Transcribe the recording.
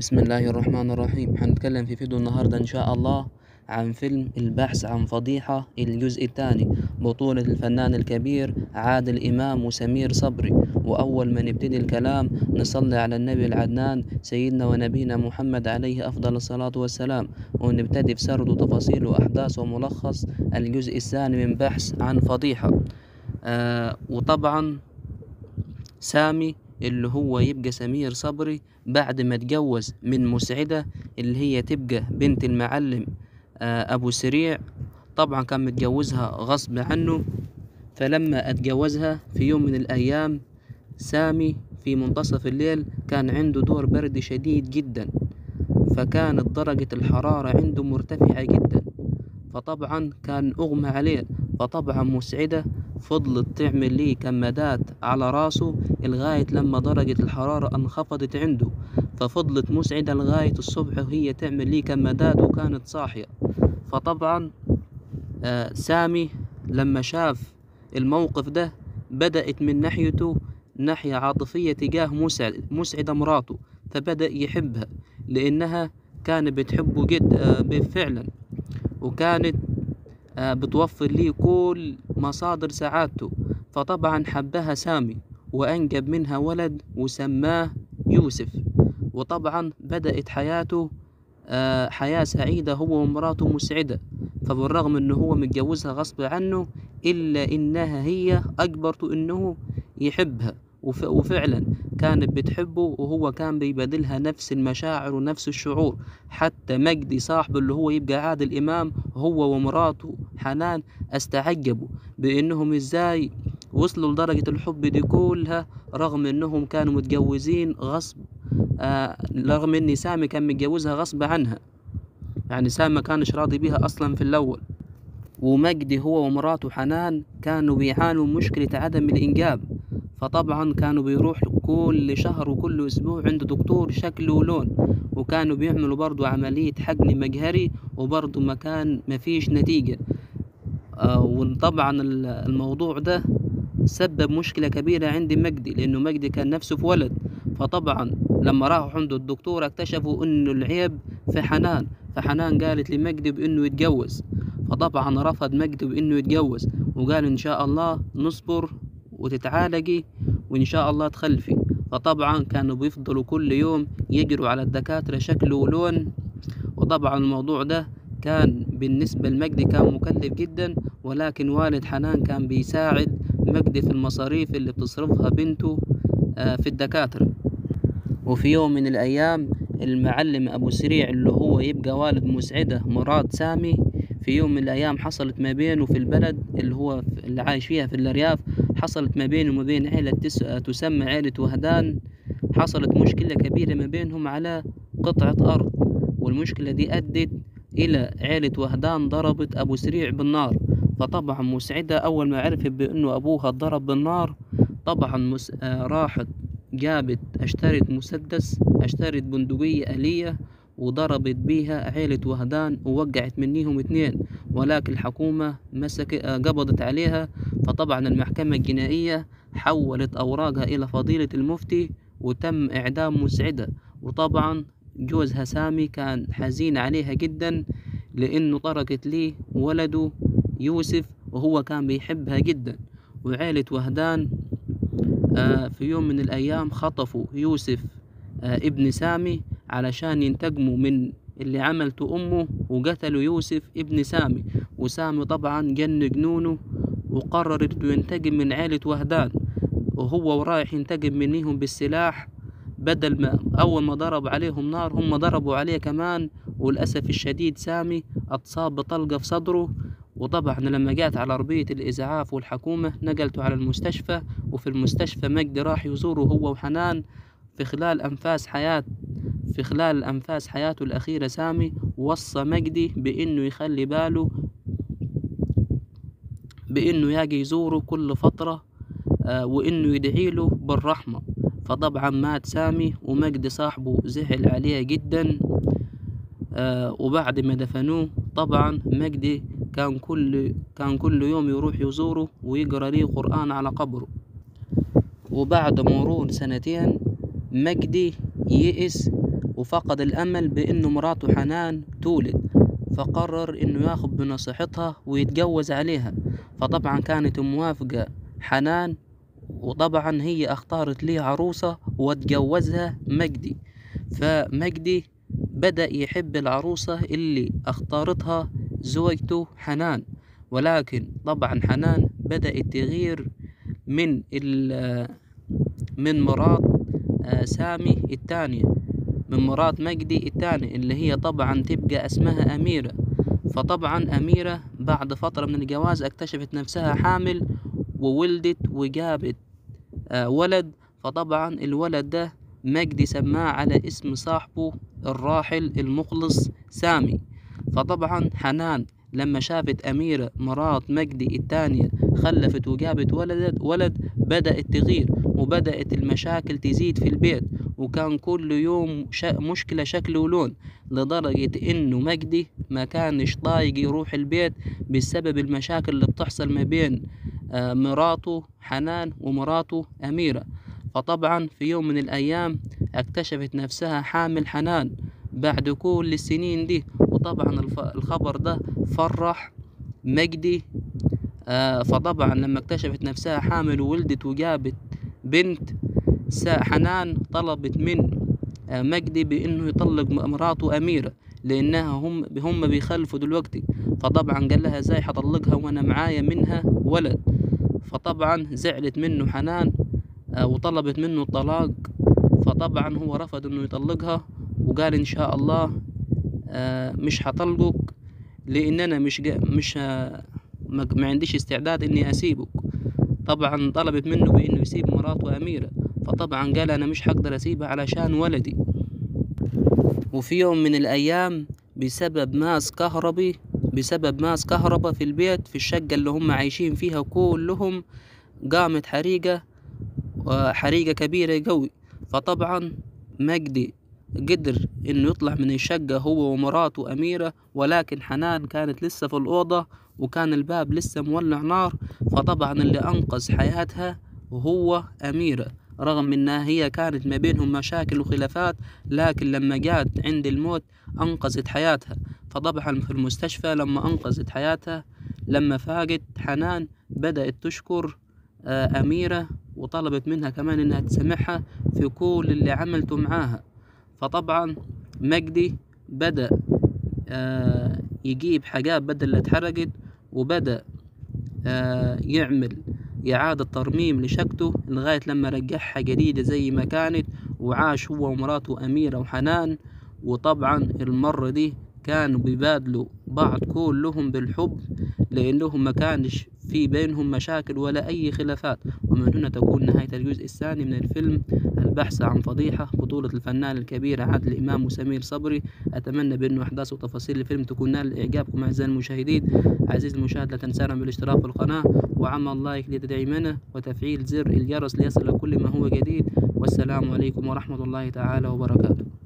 بسم الله الرحمن الرحيم. هنتكلم في فيديو النهاردة إن شاء الله عن فيلم البحث عن فضيحة الجزء الثاني. بطولة الفنان الكبير عادل إمام وسمير صبري. وأول ما نبتدي الكلام نصلي على النبي العدنان سيدنا ونبينا محمد عليه أفضل الصلاة والسلام. ونبتدي في سرد وتفاصيل وأحداث وملخص الجزء الثاني من بحث عن فضيحة. آه وطبعا سامي اللي هو يبقى سمير صبري بعد ما اتجوز من مسعدة اللي هي تبقى بنت المعلم آه، أبو سريع. طبعا كان متجوزها غصب عنه. فلما اتجوزها في يوم من الأيام سامي في منتصف الليل كان عنده دور برد شديد جدا. فكانت درجة الحرارة عنده مرتفعة جدا. فطبعا كان أغمى عليه. فطبعا مسعدة فضلت تعمل ليه كمادات على راسه لغاية لما درجة الحرارة انخفضت عنده. ففضلت مسعدة لغاية الصبح وهي تعمل ليه كمادات وكانت صاحية. فطبعا آه سامي لما شاف الموقف ده بدأت من ناحيته ناحية عاطفية تجاه مسعد مسعدة مراته. فبدأ يحبها لأنها كانت بتحبه جد آه فعلا. وكانت بتوفر ليه كل مصادر سعادته. فطبعا حبها سامي وأنجب منها ولد وسماه يوسف. وطبعا بدأت حياته آه حياة سعيدة هو ومراته مسعدة. فبالرغم إنه هو متجوزها غصب عنه إلا إنها هي اجبرته إنه يحبها. وف وفعلا كانت بتحبه وهو كان بيبادلها نفس المشاعر ونفس الشعور. حتى مجدي صاحبه اللي هو يبقى عادل إمام هو ومراته حنان استعجبوا بإنهم إزاي وصلوا لدرجة الحب دي كلها رغم إنهم كانوا متجوزين غصب آه رغم إن سامي كان متجوزها غصب عنها. يعني سامي ما كانش راضي بيها أصلا في الأول. ومجدي هو ومراته حنان كانوا بيعانوا مشكلة عدم الإنجاب. فطبعا كانوا بيروحوا كل شهر وكل أسبوع عند دكتور شكل ولون وكانوا بيعملوا برضو عملية حقن مجهري وبرضو ما مفيش نتيجة. آه وطبعا الموضوع ده سبب مشكلة كبيرة عند مجدي لأنه مجدي كان نفسه في ولد. فطبعا لما راحوا عند الدكتور اكتشفوا إنه العيب في حنان. فحنان قالت لمجدي بإنه يتجوز. فطبعا رفض مجدي بإنه يتجوز وقال إن شاء الله نصبر وتتعالجي وإن شاء الله تخلفي. فطبعا كانوا بيفضلوا كل يوم يجروا على الدكاترة شكل ولون. وطبعا الموضوع ده كان بالنسبة لمجدي كان مكلف جدا ولكن والد حنان كان بيساعد مجدي في المصاريف اللي بتصرفها بنته في الدكاترة. وفي يوم من الأيام المعلم أبو سريع اللي هو يبقى والد مسعدة مراد سامي في يوم من الأيام حصلت ما بينه في البلد اللي هو اللي عايش فيها في الأرياف حصلت ما بينه وما بين عيلة تسمى عيلة وهدان. حصلت مشكلة كبيرة ما بينهم على قطعة أرض والمشكلة دي أدت إلى عيلة وهدان ضربت أبو سريع بالنار. فطبعا مسعدة أول ما عرفت بأنه أبوها اتضرب بالنار طبعا مس... آه راحت جابت أشترت مسدس أشترت بندقية آلية وضربت بيها عيلة وهدان ووقعت منيهم اتنين ولكن الحكومة مسك آه قبضت عليها. فطبعا المحكمة الجنائية حولت أوراقها إلى فضيلة المفتي وتم إعدام مسعدة. وطبعا جوزها سامي كان حزين عليها جدا لأنه تركت ليه ولده يوسف وهو كان بيحبها جدا. وعيلة وهدان آه في يوم من الأيام خطفوا يوسف آه ابن سامي علشان ينتقموا من اللي عملته أمه وقتلوا يوسف ابن سامي. وسامي طبعا جن جنونه وقرر إنه ينتقم من عيلة وهدان. وهو ورايح ينتقم منهم بالسلاح بدل ما أول ما ضرب عليهم نار هم ضربوا عليه كمان. وللأسف الشديد سامي أتصاب بطلقة في صدره. وطبعا لما جات على عربية الإسعاف والحكومة نقلته على المستشفى. وفي المستشفى مجدي راح يزوره هو وحنان في خلال أنفاس حياة في خلال أنفاس حياته الأخيرة سامي وصى مجدي بإنه يخلي باله بإنه يجي يزوره كل فترة آه وإنه يدعي له بالرحمة. فطبعا مات سامي ومجدي صاحبه زعل عليه جدا آه وبعد ما دفنوه طبعا مجدي كان كل كان كل يوم يروح يزوره ويقرأ ليه قرآن على قبره. وبعد مرور سنتين مجدي يئس وفقد الأمل بإنه مراته حنان تولد فقرر إنه ياخد بنصيحتها ويتجوز عليها. فطبعا كانت موافقة حنان وطبعا هي أختارت ليه عروسة واتجوزها مجدي. فمجدي بدأ يحب العروسة اللي اختارتها زوجته حنان. ولكن طبعا حنان بدأت تغير من من مرات آه، سامي التانية من مرات مجدي التانية اللي هي طبعا تبقى اسمها أميرة. فطبعا أميرة بعد فترة من الجواز اكتشفت نفسها حامل وولدت وجابت آه، ولد. فطبعا الولد ده مجدي سماه على اسم صاحبه الراحل المخلص سامي. فطبعا حنان لما شافت أميرة مرات مجدي التانية خلفت وجابت ولد ولد بدأت تغير وبدأت المشاكل تزيد في البيت وكان كل يوم شا مشكلة شكل ولون لدرجة إنه مجدي ما كانش طايق يروح البيت بسبب المشاكل اللي بتحصل ما بين آه، مراته حنان ومراته أميرة. فطبعا في يوم من الأيام اكتشفت نفسها حامل حنان بعد كل السنين دي وطبعا الخبر ده فرح مجدي آه فطبعا لما اكتشفت نفسها حامل وولدت وجابت بنت حنان طلبت من آه مجدي بإنه يطلق مراته أميرة لأنها هم هم بيخلفوا دلوقتي. فطبعا قال لها إزاي حطلقها وأنا معايا منها ولد؟ فطبعا زعلت منه حنان آه وطلبت منه الطلاق. فطبعا هو رفض إنه يطلقها وقال إن شاء الله مش هطلقك لأن أنا مش مش ما عنديش استعداد إني أسيبك. طبعا طلبت منه بإنه يسيب مراته اميرة فطبعا قال أنا مش هقدر اسيبها علشان ولدي. وفي يوم من الأيام بسبب ماس كهربي بسبب ماس كهرباء في البيت في الشقة اللي هم عايشين فيها كلهم قامت حريقة حريقة كبيرة قوي. فطبعا مجدي قدر إنه يطلع من الشقة هو ومراته أميرة ولكن حنان كانت لسه في الأوضة وكان الباب لسه مولع نار فطبعا اللي أنقذ حياتها هو أميرة. رغم إنها هي كانت ما بينهم مشاكل وخلافات لكن لما جات عند الموت أنقذت حياتها. فطبعا في المستشفى لما أنقذت حياتها لما فاقت حنان بدأت تشكر آه، أميرة وطلبت منها كمان إنها تسامحها في كل اللي عملته معاها. فطبعا مجدي بدأ آه، يجيب حاجات بدل اللي اتحرقت وبدأ آه، يعمل إعادة ترميم لشقته لغاية لما رجعها جديدة زي ما كانت وعاش هو ومراته أميرة وحنان. وطبعا المرة دي كانوا بيبادلوا بعض كلهم بالحب لأنهم ما كانش في بينهم مشاكل ولا أي خلافات. ومن هنا تكون نهاية الجزء الثاني من الفيلم البحث عن فضيحة بطولة الفنان الكبير عادل إمام وسمير صبري. أتمنى بأنه أحداث وتفاصيل الفيلم تكون نال إعجابكم أعزائي المشاهدين. عزيزي المشاهد لا تنسانا بالاشتراك في القناة وعمل لايك لتدعيمنا وتفعيل زر الجرس ليصل كل ما هو جديد. والسلام عليكم ورحمة الله تعالى وبركاته.